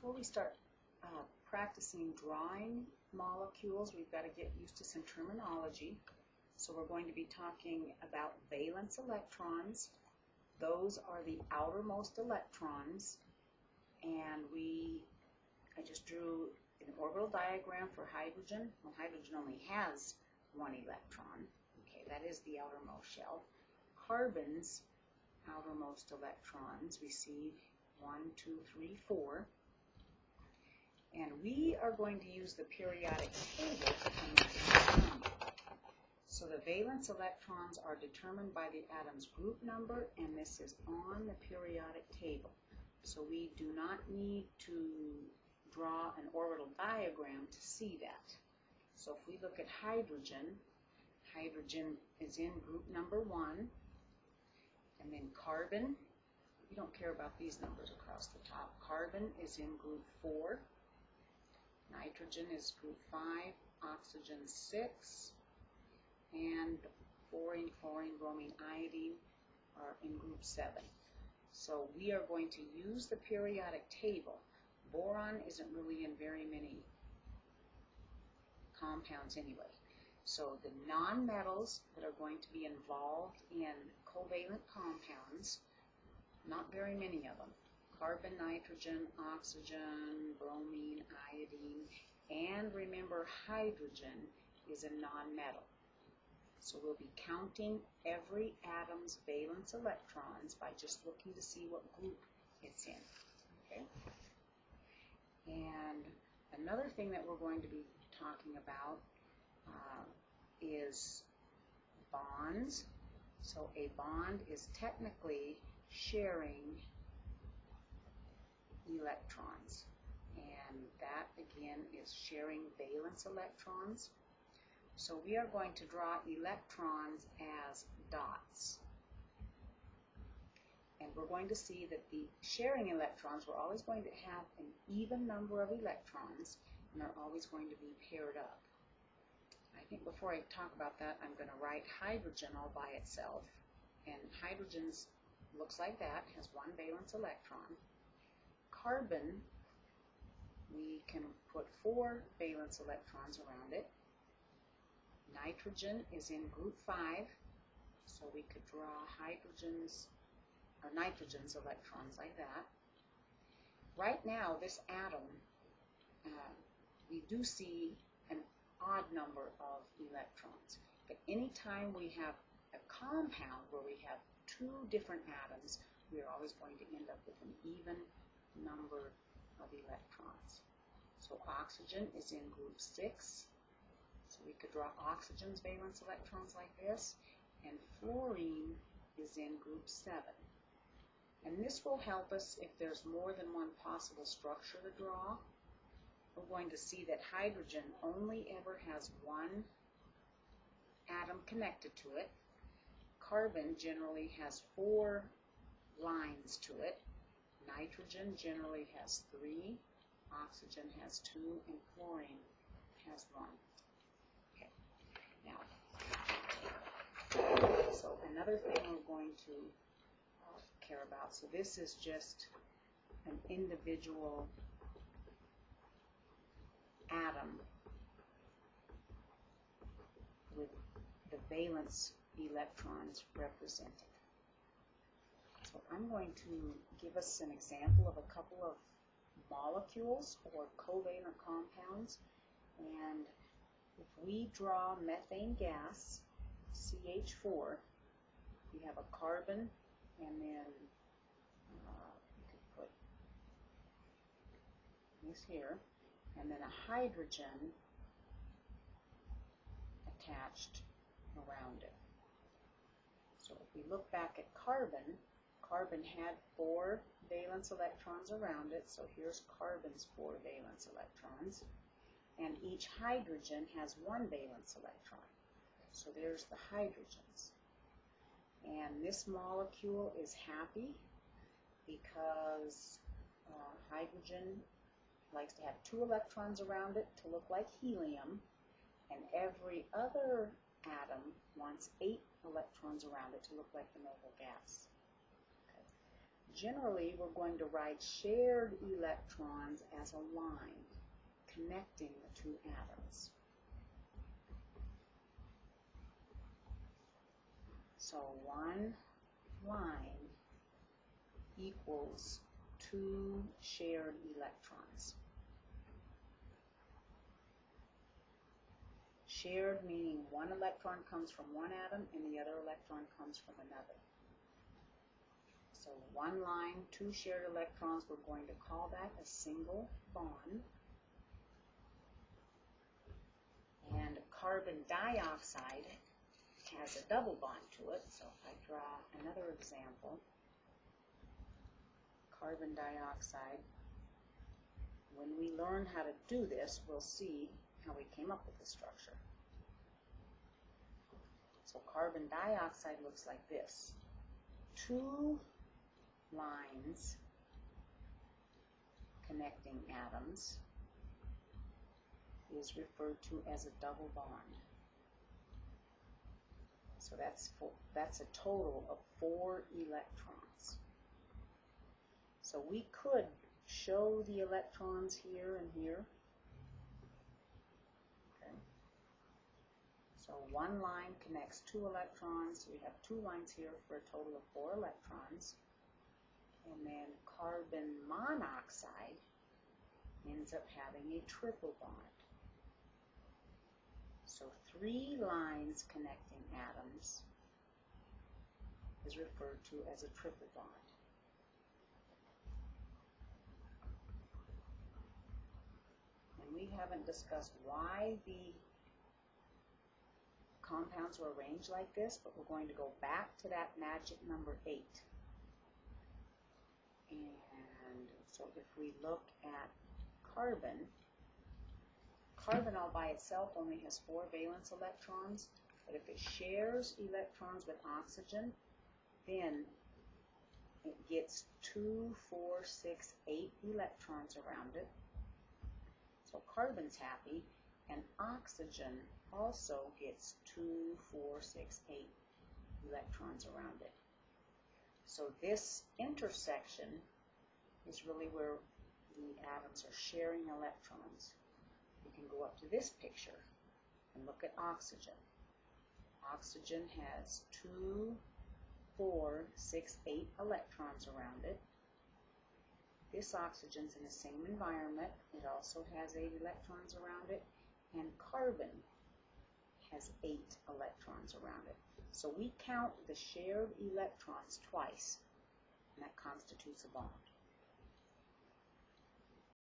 before we start uh, practicing drawing molecules, we've got to get used to some terminology. So we're going to be talking about valence electrons. Those are the outermost electrons. And we, I just drew an orbital diagram for hydrogen. Well, hydrogen only has one electron. Okay, that is the outermost shell. Carbon's outermost electrons receive one, two, three, four. And we are going to use the periodic table to this. So the valence electrons are determined by the atom's group number, and this is on the periodic table. So we do not need to draw an orbital diagram to see that. So if we look at hydrogen, hydrogen is in group number one, and then carbon, we don't care about these numbers across the top. Carbon is in group four, nitrogen is group five, oxygen six, and fluorine, chlorine, bromine, iodine are in group seven. So we are going to use the periodic table. Boron isn't really in very many compounds anyway. So the nonmetals that are going to be involved in covalent compounds, not very many of them, carbon, nitrogen, oxygen, bromine, iodine, and remember hydrogen is a nonmetal. So we'll be counting every atom's valence electrons by just looking to see what group it's in. Okay? And another thing that we're going to be talking about uh, is bonds. So a bond is technically sharing electrons. And that again is sharing valence electrons. So we are going to draw electrons as dots. And we're going to see that the sharing electrons, we're always going to have an even number of electrons, and they're always going to be paired up. I think before I talk about that, I'm going to write hydrogen all by itself. And hydrogen looks like that, has one valence electron. Carbon, we can put four valence electrons around it. Nitrogen is in group 5, so we could draw hydrogen's or nitrogen's electrons like that. Right now, this atom, uh, we do see an odd number of electrons. But anytime we have a compound where we have two different atoms, we are always going to end up with an even number of electrons. So oxygen is in group 6. So we could draw oxygen's valence electrons like this. And fluorine is in group 7. And this will help us if there's more than one possible structure to draw. We're going to see that hydrogen only ever has one atom connected to it. Carbon generally has four lines to it. Nitrogen generally has three. Oxygen has two. And chlorine has one. Okay. Now, so another thing we're going to uh, care about. So this is just an individual atom with the valence electrons represented. So I'm going to give us an example of a couple of molecules or covalent compounds. And if we draw methane gas, CH4, we have a carbon and then uh, you could put this here, and then a hydrogen attached around it. So if we look back at carbon, carbon had four valence electrons around it, so here's carbon's four valence electrons, and each hydrogen has one valence electron. So there's the hydrogens. And this molecule is happy because uh, hydrogen likes to have two electrons around it to look like helium, and every other atom wants eight electrons around it to look like the noble gas. Generally, we're going to write shared electrons as a line connecting the two atoms. So one line equals two shared electrons. Shared meaning one electron comes from one atom and the other electron comes from another. So one line, two shared electrons, we're going to call that a single bond. And carbon dioxide has a double bond to it. So if I draw another example, carbon dioxide, when we learn how to do this, we'll see how we came up with the structure. So carbon dioxide looks like this. Two lines connecting atoms is referred to as a double bond. So that's four, that's a total of four electrons. So we could show the electrons here and here. Okay. So one line connects two electrons. We have two lines here for a total of four electrons. And then carbon monoxide ends up having a triple bond. So three lines connecting atoms is referred to as a triple bond. And we haven't discussed why the compounds were arranged like this, but we're going to go back to that magic number 8. And so if we look at carbon, Carbon all by itself only has four valence electrons, but if it shares electrons with oxygen, then it gets two, four, six, eight electrons around it. So carbon's happy, and oxygen also gets two, four, six, eight electrons around it. So this intersection is really where the atoms are sharing electrons We can go up to this picture and look at oxygen. Oxygen has two, four, six, eight electrons around it. This oxygen's in the same environment. It also has eight electrons around it. And carbon has eight electrons around it. So we count the shared electrons twice, and that constitutes a bond.